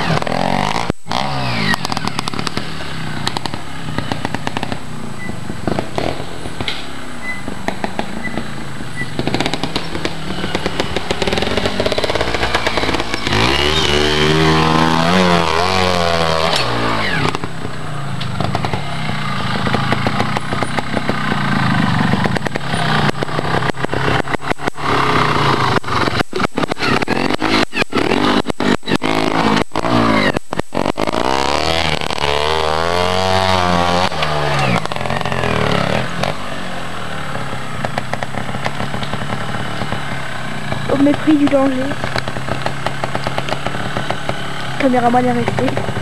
Yeah. Au mépris du danger. Caméraman est resté.